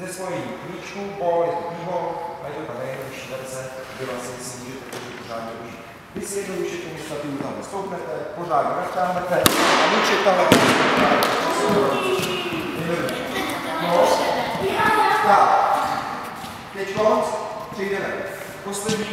ze svojí klíčku, bol, je to a je to ta nejlepší verze, kde vlastně si můžete to pořádně už Vy si jednoduše tu stativu tam stoupnete, pořádně naštáhnete a můžete tam No, tak, teď konc, přijdeme Poslední